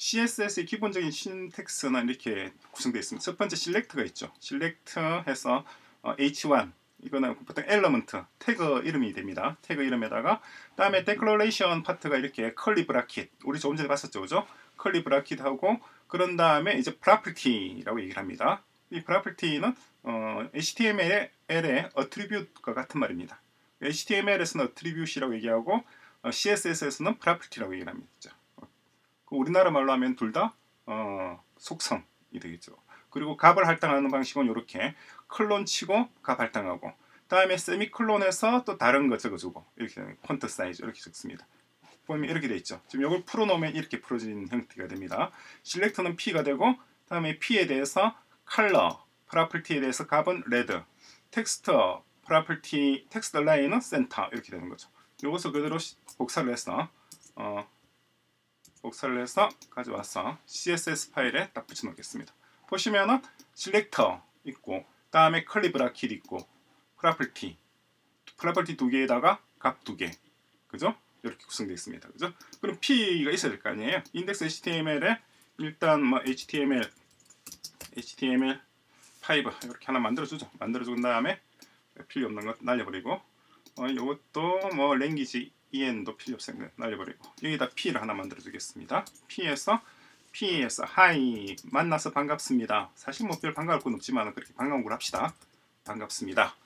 CSS의 기본적인 신텍스는 이렇게 구성되어 있습니다. 첫 번째 select 가 있죠. select 해서 어, h1 이거는 보통 element 태그 이름이 됩니다. 태그 이름에다가 다음에 declaration 파트가 이렇게 curly bracket 우리 조금 전에 봤었죠, 그죠? curly bracket 하고 그런 다음에 이제 property라고 얘기를 합니다. 이 property는 어, HTML의 attribute과 같은 말입니다. HTML에서는 attribute이라고 얘기하고 어, CSS에서는 property라고 얘기를 합니다. 그 우리나라 말로 하면 둘 다 어, 속성이 되겠죠. 그리고 값을 할당하는 방식은 이렇게 colon 치고 값 할당하고 다음에 semicolon에서 또 다른 거 적어주고 이렇게 font size 이렇게 적습니다. 보면 이렇게 돼 있죠. 지금 이걸 풀어놓으면 이렇게 풀어진 형태가 됩니다. selector는 P가 되고 다음에 P에 대해서 color, property에 대해서 값은 red, text, property, text align은 center 이렇게 되는 거죠. 이것을 그대로 복사를 해서 어, 복사를 해서 가져와서 CSS 파일에 딱 붙여놓겠습니다. 보시면은 selector 있고 다음에 curly bracket 있고 property property 두 개에다가 값 두 개 그죠? 이렇게 구성되어 있습니다. 그죠? 그럼 P가 있어야 될 거 아니에요? index HTML에 일단 뭐 HTML HTML 5 이렇게 하나 만들어주죠. 만들어준 다음에 필요 없는 것 날려버리고 어, 이것도 뭐 랭귀지 en도 필요 없어요. 날려버리고 여기다 P를 하나 만들어 주겠습니다. P에서 P에서 하이 만나서 반갑습니다. 사실 뭐 별 반가울 건 없지만 그렇게 반가운 걸 합시다. 반갑습니다.